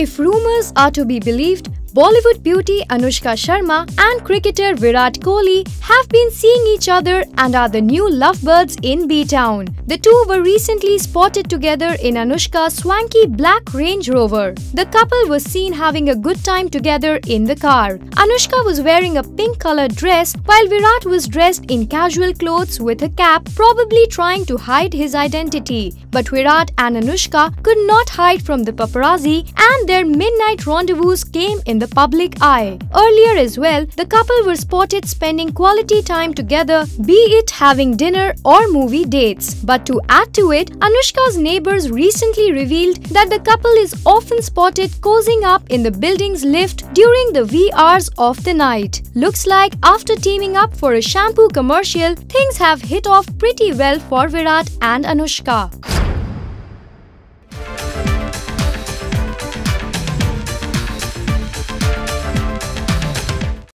If rumors are to be believed, Bollywood beauty Anushka Sharma and cricketer Virat Kohli have been seeing each other and are the new lovebirds in B-Town. The two were recently spotted together in Anushka's swanky black Range Rover. The couple was seen having a good time together in the car. Anushka was wearing a pink colored dress while Virat was dressed in casual clothes with a cap, probably trying to hide his identity. But Virat and Anushka could not hide from the paparazzi and their midnight rendezvous came in the public eye. Earlier as well, the couple were spotted spending quality time together, be it having dinner or movie dates. But to add to it, Anushka's neighbors recently revealed that the couple is often spotted cozying up in the building's lift during the wee hours of the night. Looks like after teaming up for a shampoo commercial, things have hit off pretty well for Virat and Anushka.